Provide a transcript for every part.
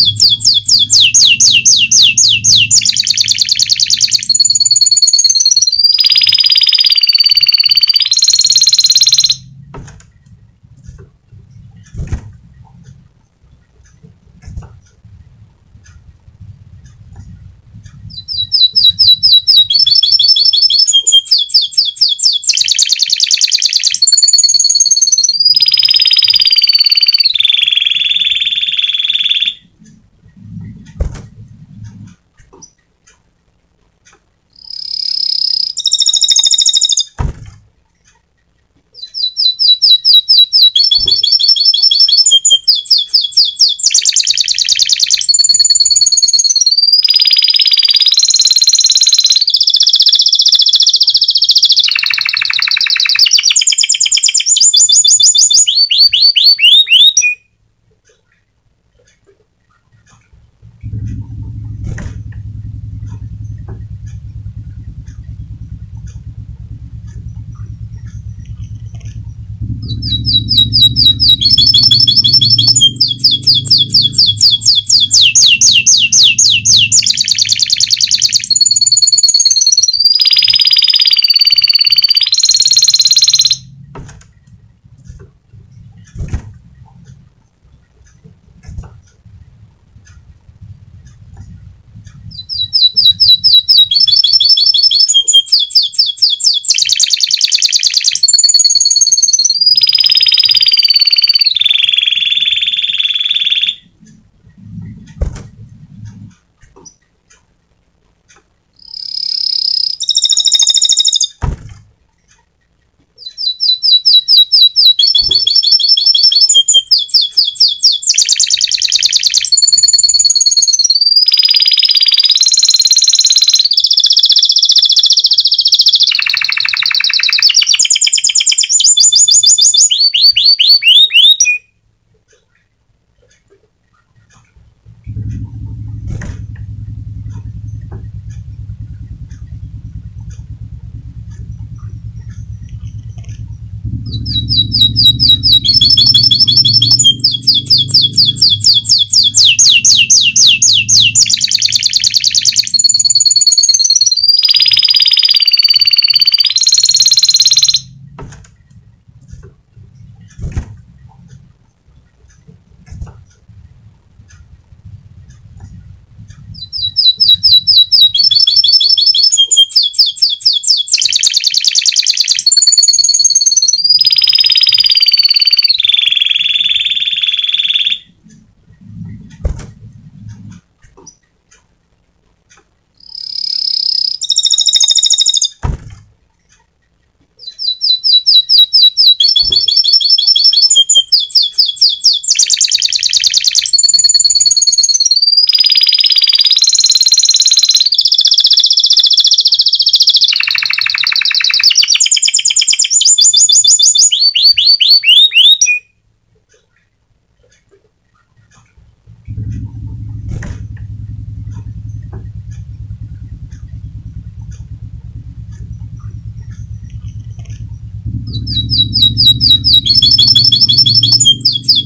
フフフ。You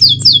フフフフ。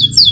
you